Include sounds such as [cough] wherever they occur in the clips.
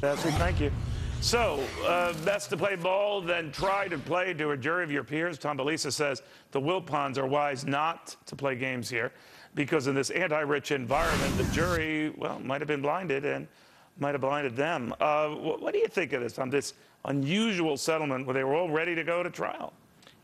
Bessie, thank you. So, uh, best to play ball then try to play to a jury of your peers. Tom Belesis says the Wilpons are wise not to play games here because in this anti-rich environment, the jury, well, might have been blinded and might have blinded them. Uh, what, what do you think of this, on this unusual settlement where they were all ready to go to trial?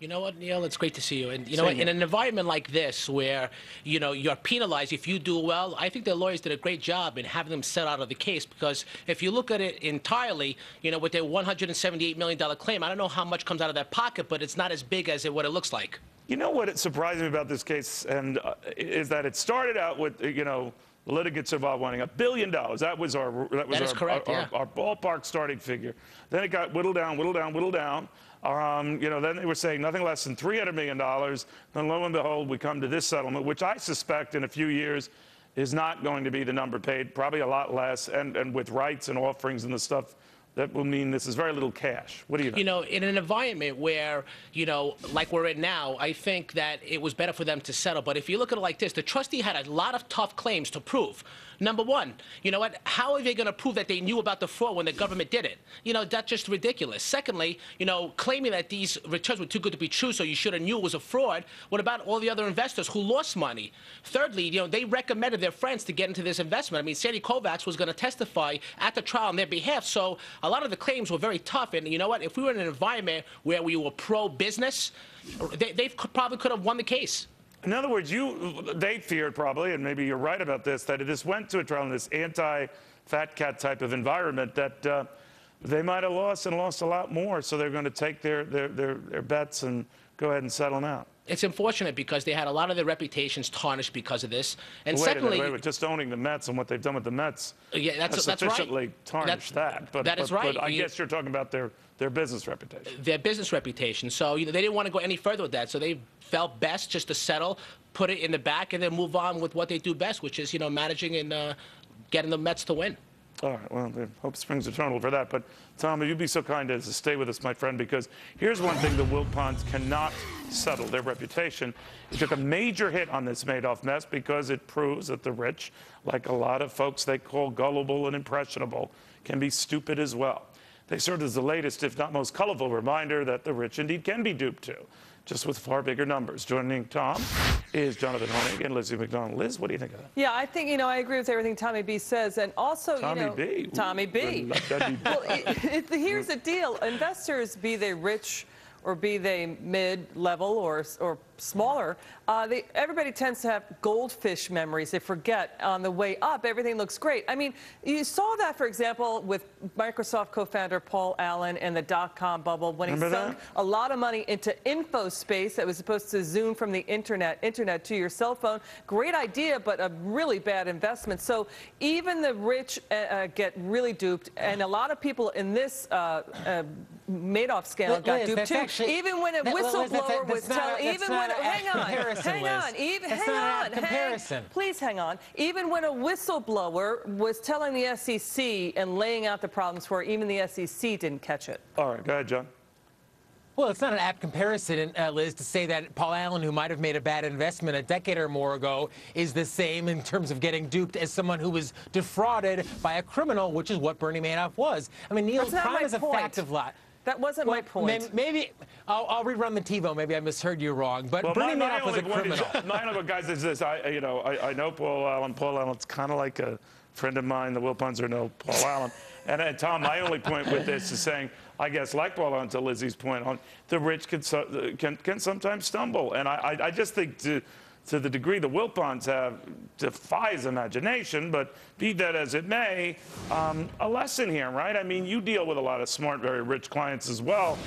You know what, Neil? It's great to see you. And you know Same what? In an environment like this, where you know you're penalized if you do well, I think the lawyers did a great job in having them set out of the case. Because if you look at it entirely, you know, with their 178 million dollar claim, I don't know how much comes out of that pocket, but it's not as big as it, what it looks like. You know what surprised me about this case, and uh, is that it started out with you know litigants involved wanting a billion dollars. That was our that was That our, correct, our, yeah. our, our ballpark starting figure. Then it got whittled down, whittled down, whittled down. Um, you know, then they were saying nothing less than three hundred million dollars. Then lo and behold, we come to this settlement, which I suspect in a few years is not going to be the number paid, probably a lot less, and and with rights and offerings and the stuff. That will mean this is very little cash. What do you think? You know, in an environment where, you know, like we're in now, I think that it was better for them to settle. But if you look at it like this, the trustee had a lot of tough claims to prove. Number one, you know what? How are they going to prove that they knew about the fraud when the government did it? You know, that's just ridiculous. Secondly, you know, claiming that these returns were too good to be true, so you should have knew it was a fraud. What about all the other investors who lost money? Thirdly, you know, they recommended their friends to get into this investment. I mean, Sandy Koufax was going to testify at the trial on their behalf. So a lot of the claims were very tough. And you know what? If we were in an environment where we were pro-business, they, they probably could have won the case. In other words, you they feared probably, and maybe you're right about this, that if this went to a trial in this anti-fat cat type of environment, that uh, they might have lost and lost a lot more. So they're going to take their, their, their, their bets and go ahead and settle out. It's unfortunate because they had a lot of their reputations tarnished because of this. And Wait a minute, secondly, wait just owning the Mets and what they've done with the Mets Yeah, that's- that's right. sufficiently tarnished That's- that. But, that is but- right. But I You- guess you're talking about their, their business reputation. their business reputation. So you know they didn't want to go any further with that. So they felt best just to settle, put it in the back, and then move on with what they do best, which is you know managing and uh, getting the Mets to win. All right, well, hope springs eternal for that. But, Tom, if you'd be so kind as to stay with us, my friend, because here's one thing the Wilpons cannot settle their reputation. It took a major hit on this Madoff mess because it proves that the rich, like a lot of folks they call gullible and impressionable, can be stupid as well. They served as the latest, if not most colorful, reminder that the rich indeed can be duped too, just with far bigger numbers. Joining Tom is Jonathan Honig and Lizzie MacDonald. Liz, what do you think of that? Yeah, I think, you know, I agree with everything Tommy B says. And also, Tommy you know. B. Tommy B. well, it, it, here's the deal investors, be they rich or be they mid level or, or smaller, uh, they, everybody tends to have goldfish memories. They forget on the way up, everything looks great. I mean, you saw that, for example, with Microsoft co founder Paul Allen and the dot com bubble when Remember he sunk that? a lot of money into InfoSpace that was supposed to zoom from the internet internet to your cell phone. Great idea, but a really bad investment. So even the rich uh, uh, get really duped, and a lot of people in this uh, uh, Madoff scandal Liz, got duped too. actually- even when a that- Liz, whistleblower was telling, even when an hang on, hang Liz. on, even That's hang on, apt hang- please hang on. Even when a whistleblower was telling the SEC and laying out the problems for, even the SEC didn't catch it. All right, go ahead, John. Well, it's not an apt comparison, uh, Liz, to say that Paul Allen, who might have made a bad investment a decade or more ago, is the same in terms of getting duped as someone who was defrauded by a criminal, which is what Bernie Madoff was. I mean, Neil, That's crime my is a point. fact of life. That wasn't my Well, may- point. Maybe I'll, I'll rerun the TiVo. Maybe I misheard you wrong. But Well, Bernie my, my Madoff was a only point criminal. Is, [laughs] my only guys is this. I, you know, I, I know Paul Allen. Paul Allen's kind of like a friend of mine. The Wilpons are know Paul [laughs] Allen. And, and Tom, my only point with this is saying, I guess, like Paul Allen, to Lizzie's point on, the rich can so- can, can sometimes stumble. And I, I, I just think to to the degree the Wilpons have defies imagination, but be that as it may, um, a lesson here, right? I mean, you deal with a lot of smart, very rich clients as well,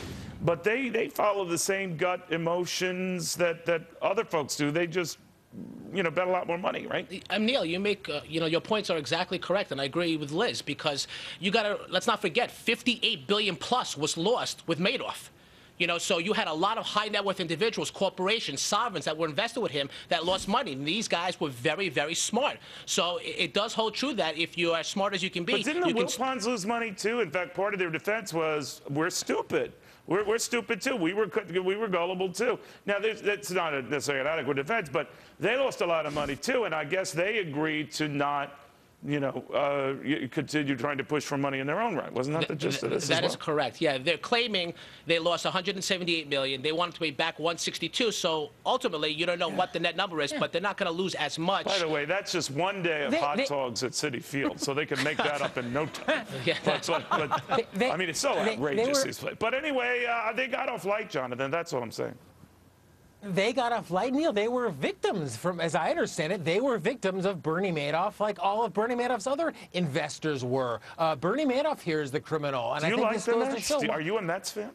but they, they follow the same gut emotions that, that other folks do. They just, you know, bet a lot more money, right? Um, Neil, you make, uh, you know, your points are exactly correct, and I agree with Liz because you got to let's not forget, 58 billion plus was lost with Madoff. You know, so you had a lot of high net worth individuals, corporations, sovereigns that were invested with him that lost money. And these guys were very, very smart. So it, it does hold true that if you are as smart as you can be, But didn't the. Wilpons lose money too? In fact, part of their defense was we're stupid. We're, we're stupid too. We were we were gullible too. Now that's not a, necessarily an adequate defense, but they lost a lot of money too, and I guess they agreed to not you know, uh, continue trying to push for money in their own right. Wasn't that the gist of this? That as is well? correct. Yeah, they're claiming they lost 178 million. They wanted to pay back 162. So ultimately, you don't know what the net number is, but they're not going to lose as much. By the way, that's just one day of They- hot they- dogs at Citi Field, so they can make that up in no time. [laughs] Yeah. But, but, but they- I mean, it's so they- they outrageous. were- these But anyway, uh, they got off light, Jonathan. That's what I'm saying. They got off light, Neil. They were victims, from as I understand it, they were victims of Bernie Madoff, like all of Bernie Madoff's other investors were. Uh, Bernie Madoff here is the criminal, and Do I you think like this the goes to show. Are you a Mets fan?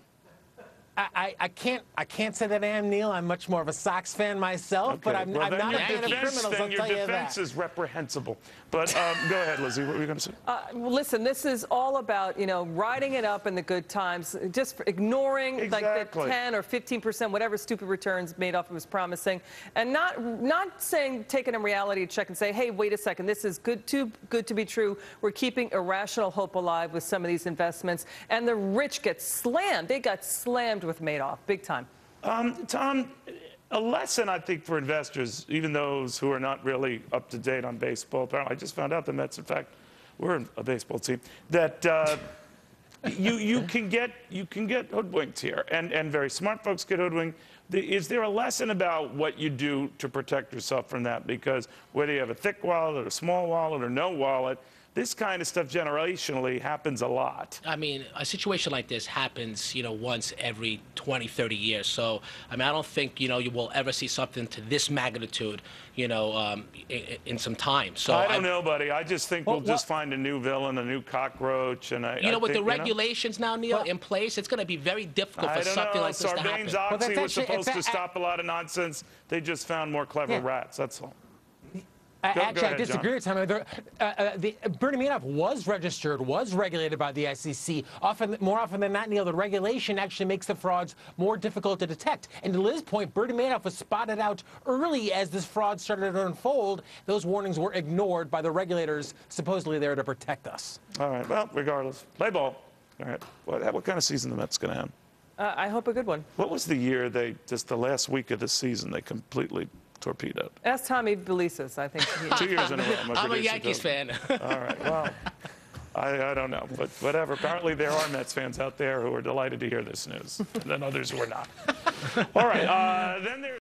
I, I, I can't I can't say that I am Neil. I'm much more of a Sox fan myself, but Okay. I'm, well, I'm not a your fan of defense, criminals. Then I'll your tell you defense is reprehensible. But um, go ahead, Lizzie. What were you going to say? Uh, well, listen, this is all about, you know, riding it up in the good times, just for ignoring like the 10 or 15 percent, whatever stupid returns Madoff was promising, and not not saying taking a reality check and say, hey, wait a second, this is good too good to be true. We're keeping irrational hope alive with some of these investments, and the rich get slammed. They got slammed with Madoff, big time. Um, Tom, a lesson I think for investors, even those who are not really up to date on baseball. Apparently, I just found out the Mets, in fact, were a baseball team. That uh, [laughs] you you can get you can get hoodwinked here, and and very smart folks get hoodwinked. Is there a lesson about what you do to protect yourself from that? Because whether you have a thick wallet or a small wallet or no wallet, this kind of stuff generationally happens a lot. I mean, a situation like this happens, you know, once every 20, 30 years. So, I mean, I don't think, you know, you will ever see something to this magnitude, you know, um, in, in some time. So I don't know, buddy. I just think Well, we'll just well- find a new villain, a new cockroach, and I. You know, I with the think, you know- regulations now, Neil, Well- in place, it's going to be very difficult for something know. like this to happen. Sarbanes Well, Oxley that's was supposed it's to a- stop a lot of nonsense. They just found more clever Yeah. rats. That's all. Uh, Go- go Actually, I disagree John. with Tom. The, uh, uh, the, Bernie Madoff was registered, was regulated by the SEC. Often, more often than not, Neil, the regulation actually makes the frauds more difficult to detect. And to Liz's point, Bernie Madoff was spotted out early as this fraud started to unfold. Those warnings were ignored by the regulators, supposedly there to protect us. All right. Well, regardless, play ball. All right. What, what kind of season the Mets going to have? Uh, I hope a good one. What was the year they just the last week of the season they completely torpedoed? Ask Tommy Belesis. I think [laughs] he, Two years in a row. I'm a Yankees told fan. All right. Well, [laughs] I, I don't know, but whatever. Apparently, there are Mets fans out there who are delighted to hear this news, and then others who are not. [laughs] All right. Uh, then there's.